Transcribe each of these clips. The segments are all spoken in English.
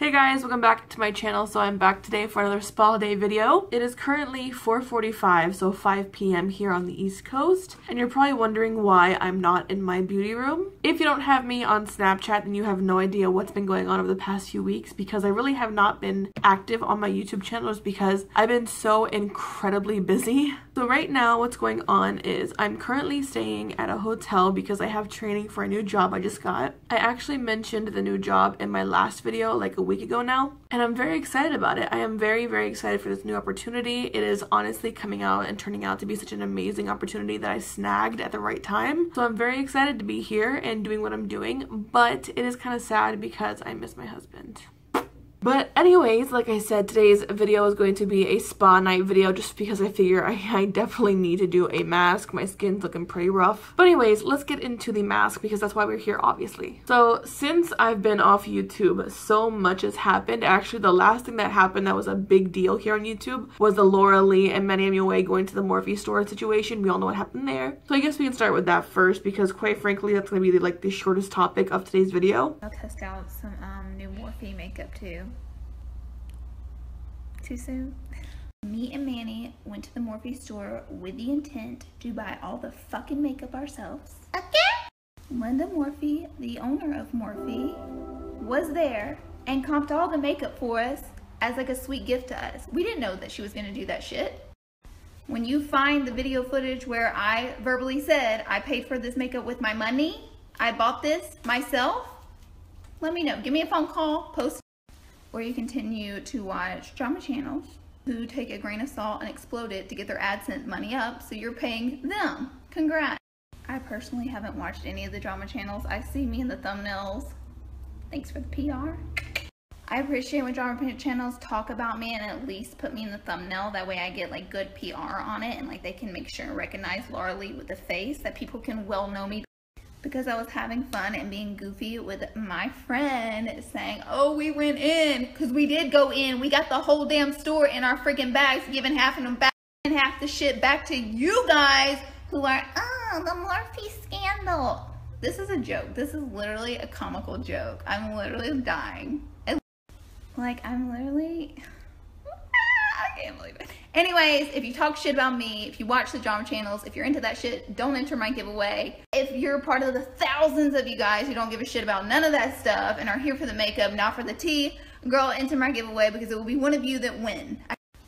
Hey guys, welcome back to my channel. So I'm back today for another spa day video. It is currently 4.45, so 5 p.m. here on the East Coast. And you're probably wondering why I'm not in my beauty room. If you don't have me on Snapchat, then you have no idea what's been going on over the past few weeks because I really have not been active on my YouTube channel. channels because I've been so incredibly busy. So right now what's going on is I'm currently staying at a hotel because I have training for a new job I just got. I actually mentioned the new job in my last video like a week ago now and I'm very excited about it. I am very very excited for this new opportunity. It is honestly coming out and turning out to be such an amazing opportunity that I snagged at the right time. So I'm very excited to be here and doing what I'm doing but it is kind of sad because I miss my husband. But anyways, like I said, today's video is going to be a spa night video just because I figure I, I, definitely need to do a mask. My skin's looking pretty rough. But anyways, let's get into the mask because that's why we're here, obviously. So since I've been off YouTube, so much has happened. Actually, the last thing that happened that was a big deal here on YouTube was the Laura Lee and Manny going to the Morphe store situation. We all know what happened there. So I guess we can start with that first because quite frankly, that's going to be like the shortest topic of today's video. I'll test out some um, new Morphe makeup too. Too soon? Me and Manny went to the Morphe store with the intent to buy all the fucking makeup ourselves. Okay. Linda Morphe, the owner of Morphe, was there and comped all the makeup for us as like a sweet gift to us. We didn't know that she was gonna do that shit. When you find the video footage where I verbally said I paid for this makeup with my money, I bought this myself, let me know. Give me a phone call, post or you continue to watch drama channels who take a grain of salt and explode it to get their AdSense money up, so you're paying them. Congrats. I personally haven't watched any of the drama channels. I see me in the thumbnails. Thanks for the PR. I appreciate when drama channels talk about me and at least put me in the thumbnail. That way I get like good PR on it and like they can make sure and recognize Laura Lee with the face that people can well know me because I was having fun and being goofy with my friend saying, oh, we went in because we did go in. We got the whole damn store in our freaking bags, giving half of them back and half the shit back to you guys who are, oh, the Morphe scandal. This is a joke. This is literally a comical joke. I'm literally dying. Like, I'm literally... Believe it. Anyways, if you talk shit about me, if you watch the drama channels, if you're into that shit, don't enter my giveaway. If you're part of the thousands of you guys who don't give a shit about none of that stuff and are here for the makeup, not for the tea, girl, enter my giveaway because it will be one of you that win.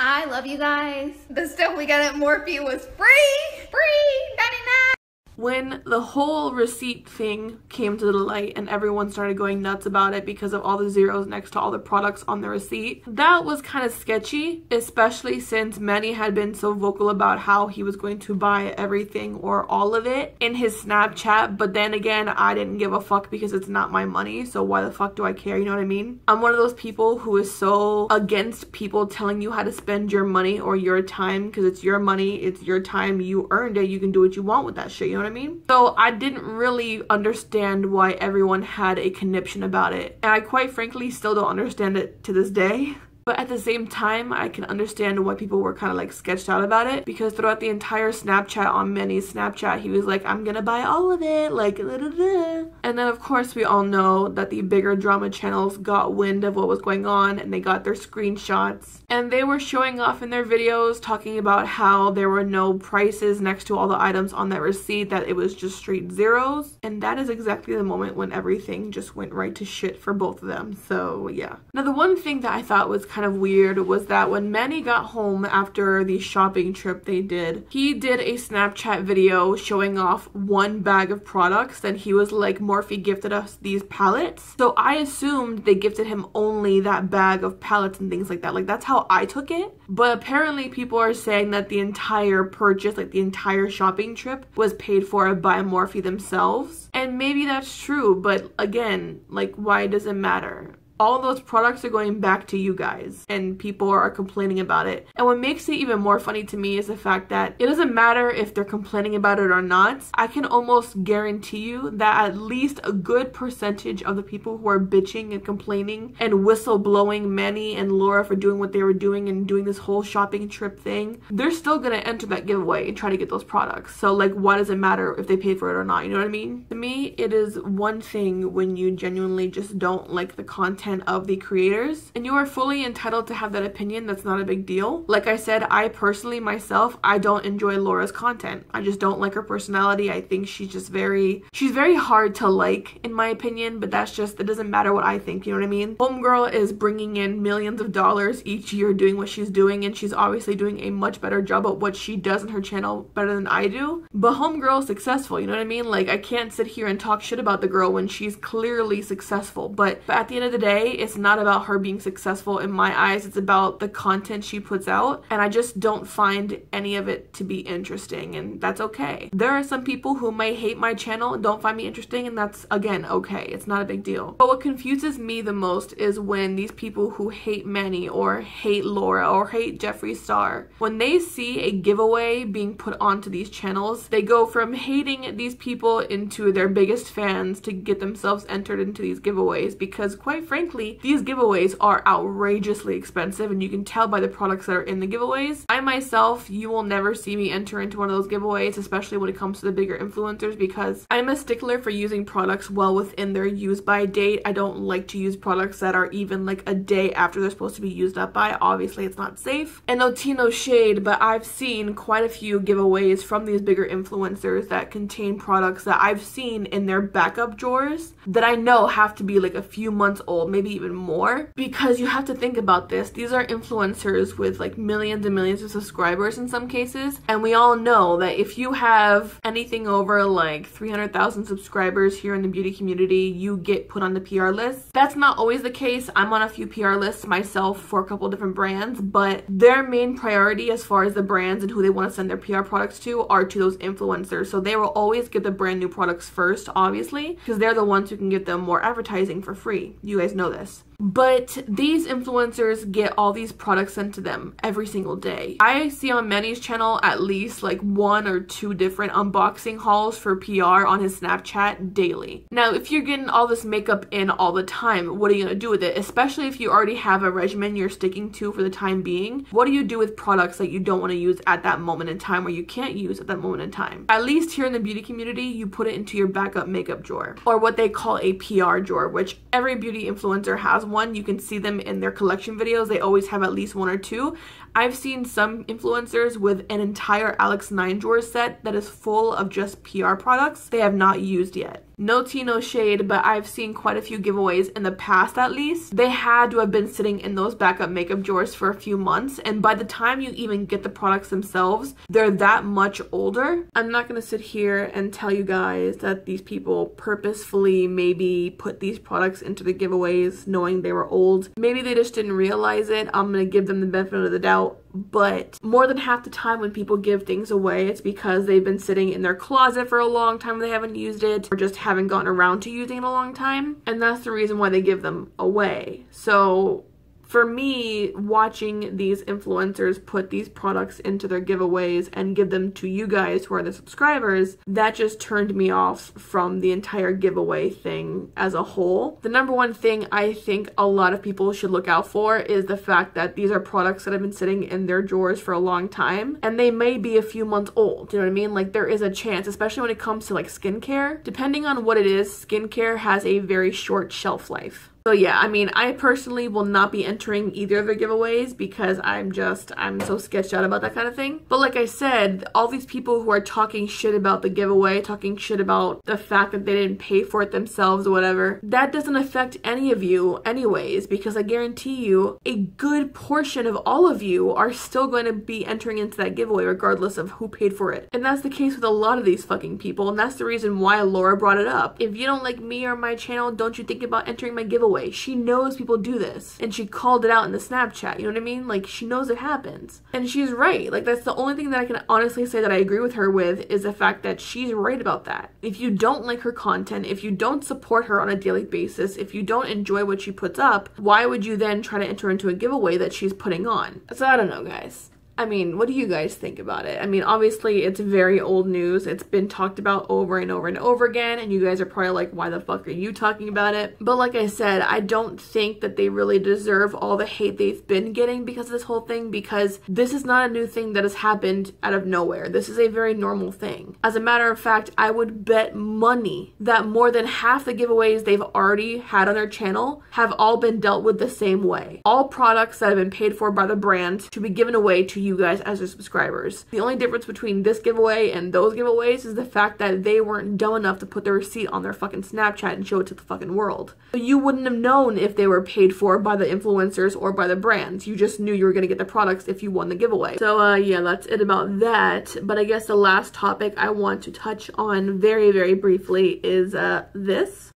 I love you guys. The stuff we got at Morphe was free, free, 99 when the whole receipt thing came to the light and everyone started going nuts about it because of all the zeros next to all the products on the receipt, that was kind of sketchy, especially since Manny had been so vocal about how he was going to buy everything or all of it in his Snapchat. But then again, I didn't give a fuck because it's not my money, so why the fuck do I care? You know what I mean? I'm one of those people who is so against people telling you how to spend your money or your time because it's your money, it's your time, you earned it, you can do what you want with that shit, you know what I mean? So I didn't really understand why everyone had a conniption about it. And I quite frankly still don't understand it to this day. But at the same time, I can understand why people were kind of like sketched out about it because throughout the entire Snapchat on Manny's Snapchat, he was like, I'm gonna buy all of it, like, da, da, da. and then of course we all know that the bigger drama channels got wind of what was going on and they got their screenshots and they were showing off in their videos talking about how there were no prices next to all the items on that receipt, that it was just straight zeros, and that is exactly the moment when everything just went right to shit for both of them, so yeah. Now the one thing that I thought was kind kind of weird was that when Manny got home after the shopping trip they did, he did a Snapchat video showing off one bag of products and he was like, Morphe gifted us these palettes. So I assumed they gifted him only that bag of palettes and things like that. Like that's how I took it. But apparently people are saying that the entire purchase, like the entire shopping trip was paid for by Morphe themselves. And maybe that's true, but again, like why does it matter? All those products are going back to you guys and people are complaining about it. And what makes it even more funny to me is the fact that it doesn't matter if they're complaining about it or not. I can almost guarantee you that at least a good percentage of the people who are bitching and complaining and whistleblowing Manny and Laura for doing what they were doing and doing this whole shopping trip thing, they're still gonna enter that giveaway and try to get those products. So like why does it matter if they paid for it or not? You know what I mean? To me, it is one thing when you genuinely just don't like the content content of the creators. And you are fully entitled to have that opinion. That's not a big deal. Like I said, I personally myself, I don't enjoy Laura's content. I just don't like her personality. I think she's just very she's very hard to like in my opinion, but that's just it doesn't matter what I think, you know what I mean? Homegirl is bringing in millions of dollars each year doing what she's doing and she's obviously doing a much better job at what she does in her channel better than I do. But Homegirl is successful, you know what I mean? Like I can't sit here and talk shit about the girl when she's clearly successful. But, but at the end of the day, it's not about her being successful in my eyes. It's about the content she puts out. And I just don't find any of it to be interesting. And that's okay. There are some people who may hate my channel and don't find me interesting. And that's, again, okay. It's not a big deal. But what confuses me the most is when these people who hate Manny or hate Laura or hate Jeffree Star, when they see a giveaway being put onto these channels, they go from hating these people into their biggest fans to get themselves entered into these giveaways because quite frankly, these giveaways are outrageously expensive and you can tell by the products that are in the giveaways. I myself, you will never see me enter into one of those giveaways, especially when it comes to the bigger influencers because I'm a stickler for using products well within their use by date. I don't like to use products that are even like a day after they're supposed to be used up by. Obviously, it's not safe. And no tea, no shade, but I've seen quite a few giveaways from these bigger influencers that contain products that I've seen in their backup drawers that I know have to be like a few months old, maybe even more. Because you have to think about this. These are influencers with like millions and millions of subscribers in some cases. And we all know that if you have anything over like 300,000 subscribers here in the beauty community, you get put on the PR list. That's not always the case. I'm on a few PR lists myself for a couple different brands, but their main priority as far as the brands and who they want to send their PR products to are to those influencers. So they will always get the brand new products first, obviously, because they're the ones who can get them more advertising for free. You guys know this. But these influencers get all these products sent to them every single day. I see on Manny's channel at least like one or two different unboxing hauls for PR on his Snapchat daily. Now, if you're getting all this makeup in all the time, what are you gonna do with it? Especially if you already have a regimen you're sticking to for the time being. What do you do with products that you don't wanna use at that moment in time or you can't use at that moment in time? At least here in the beauty community, you put it into your backup makeup drawer or what they call a PR drawer, which every beauty influencer has one. You can see them in their collection videos. They always have at least one or two. I've seen some influencers with an entire Alex 9 drawer set that is full of just PR products they have not used yet. No tea, no shade, but I've seen quite a few giveaways in the past at least. They had to have been sitting in those backup makeup drawers for a few months, and by the time you even get the products themselves, they're that much older. I'm not gonna sit here and tell you guys that these people purposefully maybe put these products into the giveaways knowing they were old. Maybe they just didn't realize it. I'm gonna give them the benefit of the doubt but more than half the time when people give things away it's because they've been sitting in their closet for a long time they haven't used it or just haven't gotten around to using it a long time. And that's the reason why they give them away. So for me, watching these influencers put these products into their giveaways and give them to you guys who are the subscribers, that just turned me off from the entire giveaway thing as a whole. The number one thing I think a lot of people should look out for is the fact that these are products that have been sitting in their drawers for a long time and they may be a few months old. You know what I mean? Like there is a chance, especially when it comes to like skincare. Depending on what it is, skincare has a very short shelf life. So yeah, I mean, I personally will not be entering either of the giveaways because I'm just, I'm so sketched out about that kind of thing. But like I said, all these people who are talking shit about the giveaway, talking shit about the fact that they didn't pay for it themselves or whatever, that doesn't affect any of you anyways because I guarantee you a good portion of all of you are still going to be entering into that giveaway regardless of who paid for it. And that's the case with a lot of these fucking people and that's the reason why Laura brought it up. If you don't like me or my channel, don't you think about entering my giveaway? She knows people do this. And she called it out in the Snapchat. You know what I mean? Like, she knows it happens. And she's right. Like, that's the only thing that I can honestly say that I agree with her with is the fact that she's right about that. If you don't like her content, if you don't support her on a daily basis, if you don't enjoy what she puts up, why would you then try to enter into a giveaway that she's putting on? So I don't know, guys. I mean, what do you guys think about it? I mean, obviously, it's very old news. It's been talked about over and over and over again, and you guys are probably like, why the fuck are you talking about it? But like I said, I don't think that they really deserve all the hate they've been getting because of this whole thing, because this is not a new thing that has happened out of nowhere. This is a very normal thing. As a matter of fact, I would bet money that more than half the giveaways they've already had on their channel have all been dealt with the same way. All products that have been paid for by the brand to be given away to you guys as your subscribers. The only difference between this giveaway and those giveaways is the fact that they weren't dumb enough to put the receipt on their fucking Snapchat and show it to the fucking world. So you wouldn't have known if they were paid for by the influencers or by the brands. You just knew you were gonna get the products if you won the giveaway. So uh, yeah, that's it about that. But I guess the last topic I want to touch on very, very briefly is uh, this.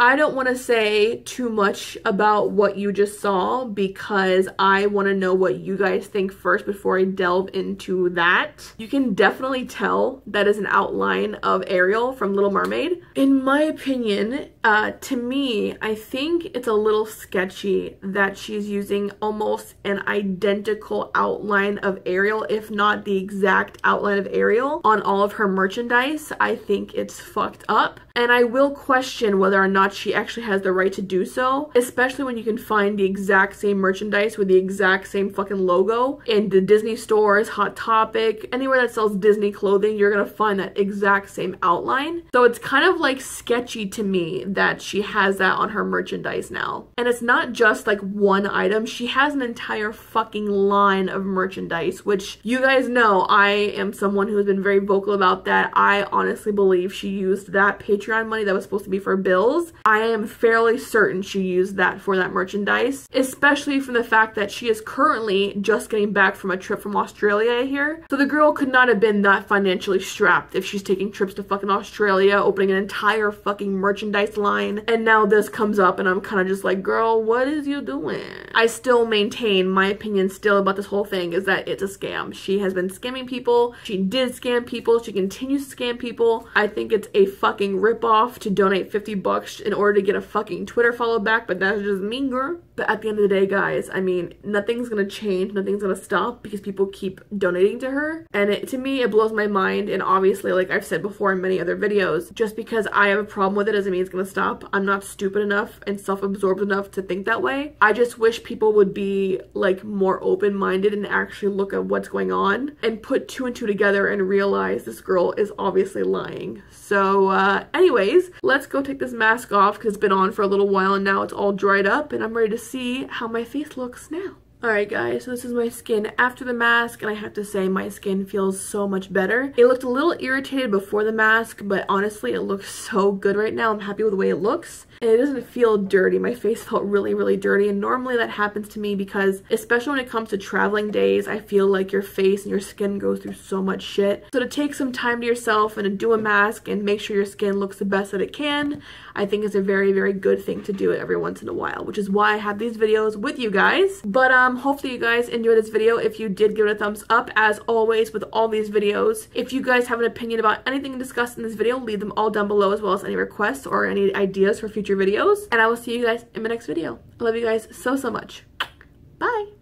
I don't want to say too much about what you just saw because I want to know what you guys think first before I delve into that. You can definitely tell that is an outline of Ariel from Little Mermaid. In my opinion, uh, to me, I think it's a little sketchy that she's using almost an identical outline of Ariel, if not the exact outline of Ariel, on all of her merchandise. I think it's fucked up. And I will question whether or not she actually has the right to do so, especially when you can find the exact same merchandise with the exact same fucking logo in the Disney stores, Hot Topic, anywhere that sells Disney clothing, you're gonna find that exact same outline. So it's kind of like sketchy to me that she has that on her merchandise now. And it's not just like one item, she has an entire fucking line of merchandise, which you guys know I am someone who has been very vocal about that. I honestly believe she used that Patreon money that was supposed to be for bills. I am fairly certain she used that for that merchandise, especially from the fact that she is currently just getting back from a trip from Australia here. So the girl could not have been that financially strapped if she's taking trips to fucking Australia, opening an entire fucking merchandise line, and now this comes up and I'm kind of just like, girl, what is you doing? I still maintain my opinion still about this whole thing is that it's a scam. She has been scamming people. She did scam people. She continues to scam people. I think it's a fucking ripoff to donate 50 bucks in order to get a fucking Twitter follow back, but that's just me, girl. But at the end of the day, guys, I mean, nothing's gonna change, nothing's gonna stop because people keep donating to her. And it, to me, it blows my mind. And obviously, like I've said before in many other videos, just because I have a problem with it doesn't mean it's gonna stop. I'm not stupid enough and self-absorbed enough to think that way. I just wish people would be like more open-minded and actually look at what's going on and put two and two together and realize this girl is obviously lying. So uh, anyways, let's go take this mask off because it's been on for a little while and now it's all dried up and I'm ready to see how my face looks now. Alright guys, so this is my skin after the mask and I have to say my skin feels so much better. It looked a little irritated before the mask, but honestly it looks so good right now. I'm happy with the way it looks and it doesn't feel dirty. My face felt really, really dirty and normally that happens to me because especially when it comes to traveling days, I feel like your face and your skin goes through so much shit. So to take some time to yourself and to do a mask and make sure your skin looks the best that it can, I think is a very, very good thing to do it every once in a while, which is why I have these videos with you guys. But um, um, hopefully you guys enjoyed this video. If you did, give it a thumbs up. As always with all these videos, if you guys have an opinion about anything discussed in this video, leave them all down below as well as any requests or any ideas for future videos. And I will see you guys in my next video. I love you guys so, so much. Bye!